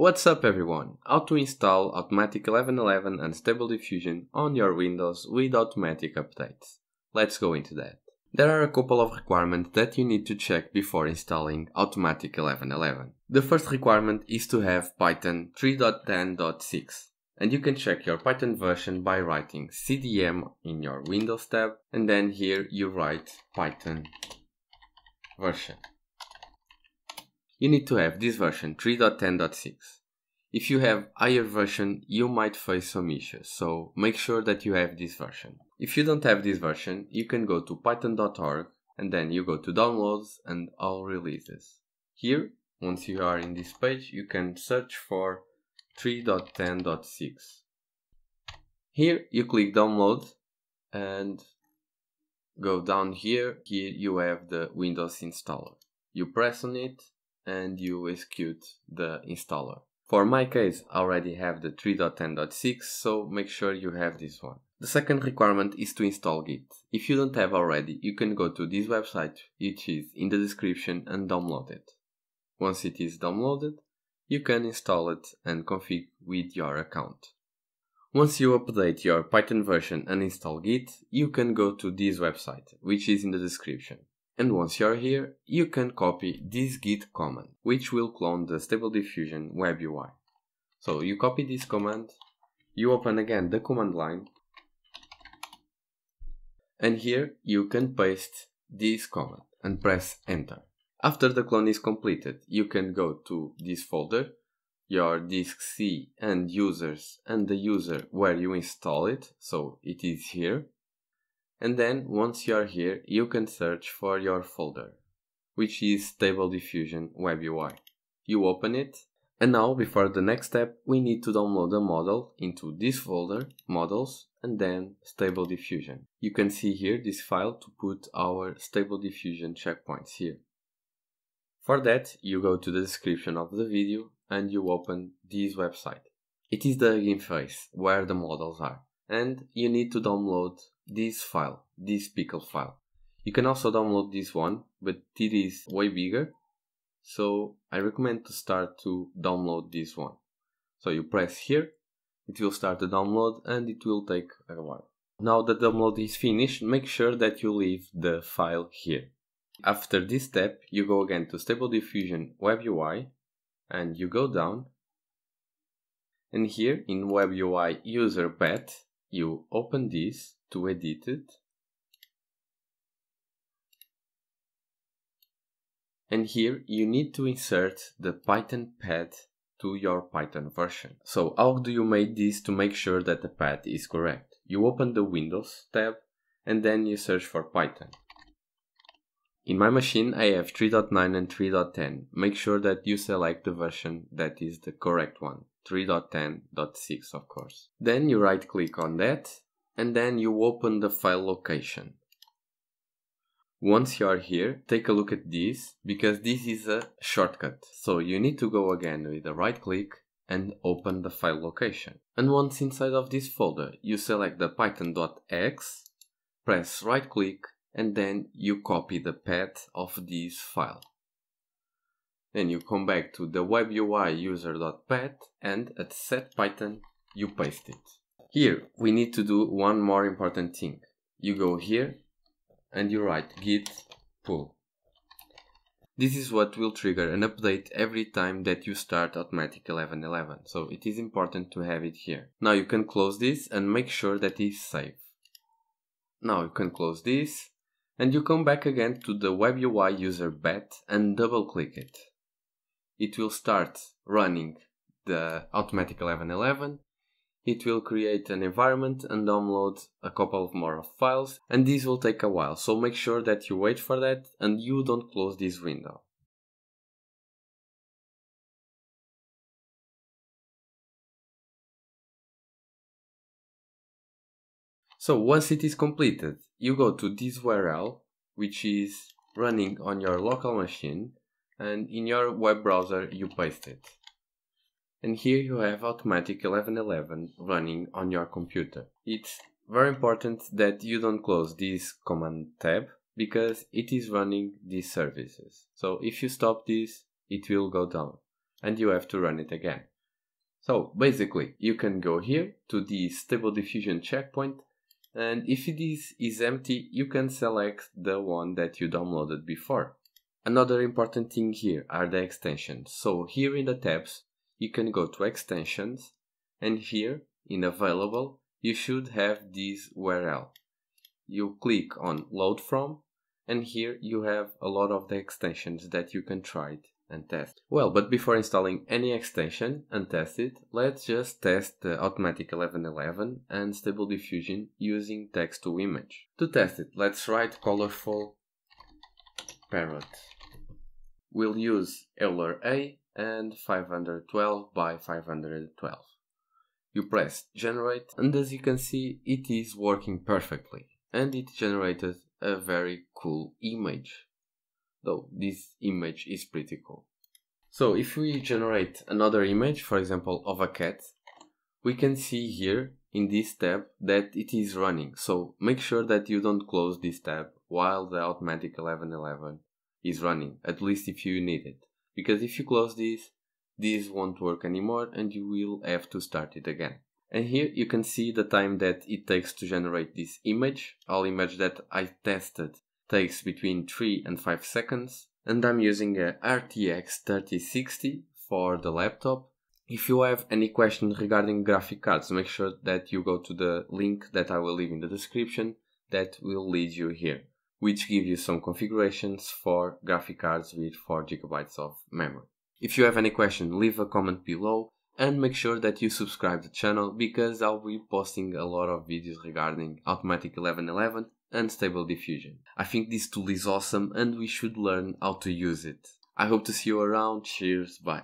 What's up everyone? How to install Automatic 1111 and Stable Diffusion on your Windows with automatic updates. Let's go into that. There are a couple of requirements that you need to check before installing Automatic 1111. The first requirement is to have Python 3.10.6 and you can check your Python version by writing cdm in your Windows tab and then here you write Python version. You need to have this version 3.10.6. If you have higher version, you might face some issues, so make sure that you have this version. If you don't have this version, you can go to python.org and then you go to downloads and all releases. Here, once you are in this page, you can search for 3.10.6. Here you click download and go down here. Here you have the Windows installer. You press on it and you execute the installer. For my case, I already have the 3.10.6, so make sure you have this one. The second requirement is to install Git. If you don't have already, you can go to this website, which is in the description, and download it. Once it is downloaded, you can install it and config with your account. Once you update your Python version and install Git, you can go to this website, which is in the description. And once you're here, you can copy this git command, which will clone the Stable Diffusion web UI. So you copy this command, you open again the command line, and here you can paste this command and press enter. After the clone is completed, you can go to this folder, your disk C and users and the user where you install it, so it is here. And then once you are here, you can search for your folder, which is Stable Diffusion Web UI. You open it, and now before the next step, we need to download a model into this folder, models, and then Stable Diffusion. You can see here this file to put our Stable Diffusion checkpoints here. For that, you go to the description of the video and you open this website. It is the interface where the models are and you need to download this file, this pickle file. You can also download this one, but it is way bigger. So I recommend to start to download this one. So you press here, it will start the download and it will take a while. Now that the download is finished, make sure that you leave the file here. After this step, you go again to Stable Diffusion Web UI and you go down. And here in Web UI User Path, you open this to edit it. And here you need to insert the Python path to your Python version. So how do you make this to make sure that the path is correct? You open the Windows tab and then you search for Python. In my machine I have 3.9 and 3.10. Make sure that you select the version that is the correct one, 3.10.6 of course. Then you right click on that and then you open the file location. Once you are here, take a look at this because this is a shortcut. So you need to go again with a right click and open the file location. And once inside of this folder, you select the python.exe, press right click and then you copy the path of this file. Then you come back to the web UI user.path and at set python you paste it. Here we need to do one more important thing. You go here and you write git pull. This is what will trigger an update every time that you start Automatic 1111, so it is important to have it here. Now you can close this and make sure that it is safe. Now you can close this and you come back again to the web UI user path and double click it. It will start running the Automatic 1111. It will create an environment and download a couple of more files and this will take a while so make sure that you wait for that and you don't close this window. So once it is completed, you go to this URL, which is running on your local machine, and in your web browser you paste it. And here you have Automatic 1111 running on your computer. It's very important that you don't close this command tab because it is running these services. So if you stop this, it will go down. and you have to run it again. So basically, you can go here to the Stable Diffusion checkpoint and if this is empty, you can select the one that you downloaded before. Another important thing here are the extensions. So here in the tabs, you can go to extensions and here in available, you should have this URL. You click on load from and here you have a lot of the extensions that you can try it and test. Well, but before installing any extension and test it, let's just test the Automatic 1111 and Stable Diffusion using text to image. To test it, let's write colorful parrot. We'll use Euler A and 512 by 512. You press generate and as you can see it is working perfectly and it generated a very cool image though this image is pretty cool. So if we generate another image, for example, of a cat, we can see here in this tab that it is running. So make sure that you don't close this tab while the automatic 1111 is running, at least if you need it. Because if you close this, this won't work anymore and you will have to start it again. And here you can see the time that it takes to generate this image. All image that I tested takes between 3 and 5 seconds and I'm using a RTX 3060 for the laptop. If you have any question regarding graphic cards, make sure that you go to the link that I will leave in the description that will lead you here, which give you some configurations for graphic cards with 4 GB of memory. If you have any question, leave a comment below and make sure that you subscribe to the channel because I'll be posting a lot of videos regarding Automatic 1111 and Stable Diffusion. I think this tool is awesome and we should learn how to use it. I hope to see you around. Cheers, bye.